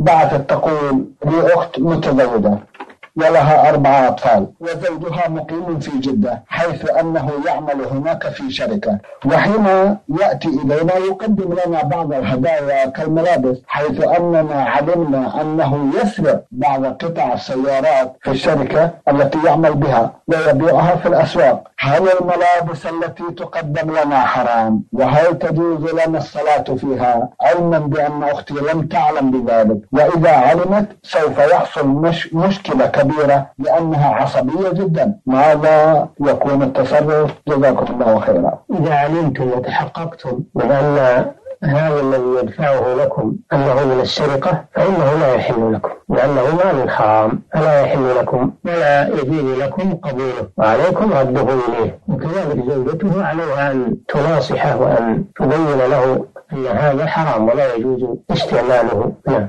بعثت تقول لي أخت متزوجة. ولها أربعة أطفال. وزوجها مقيم في جدة حيث أنه يعمل هناك في شركة. وحين يأتي إلينا يقدم لنا بعض الهدايا كالملابس حيث أننا علمنا أنه يسرق بعض قطع السيارات في الشركة التي يعمل بها ويبيعها في الأسواق. هل الملابس التي تقدم لنا حرام؟ وهل تجوز لنا الصلاة فيها؟ علما بأن أختي لم تعلم بذلك. وإذا علمت سوف يحصل مش مشكلة كبيرة. لأنها عصبية جدا. ماذا يكون التصرف؟ جزاكم الله خيرا. إذا علمتم وتحققتم من أن هذا الذي يدفعه لكم أنه من السرقة فإنه لا يحل لكم. لأنه مال حرام فلا يحل لكم. ولا يجوز لكم قبوله. وعليكم رده إليه. وكذلك زوجته عليها أن تناصحه وأن تبين له أن هذا حرام ولا يجوز استعماله. نعم.